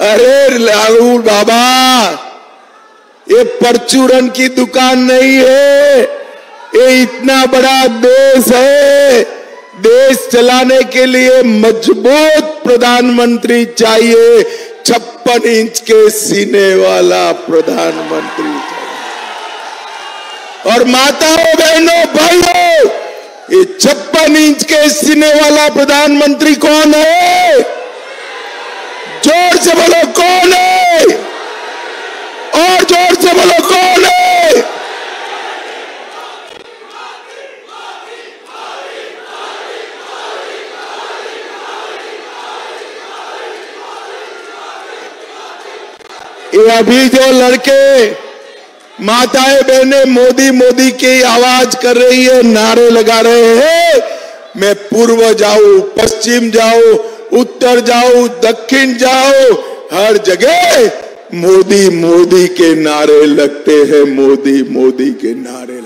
अरे लालू बाबा, ये परचूरन की दुकान नहीं है। ये इतना बड़ा देश है। देश चलाने के लिए मज़बूत प्रधानमंत्री चाहिए। छप्पन इंच के सीने वाला प्रधानमंत्री और माताओं, बहनों, भाइयों, ये छप्पन इंच के सीने वाला प्रधानमंत्री कौन है ज़ोर से बोलो कौन है और ज़ोर से बोलो कौन है ये अभी जो लड़के माताएँ बहनें मोदी मोदी की आवाज़ कर रही है, नारे लगा रहे हैं। मैं पूर्व जाऊँ, पश्चिम जाऊँ, उत्तर जाऊँ, दक्षिण जाऊँ, हर जगह मोदी मोदी के नारे लगते हैं मोदी मोदी के नारे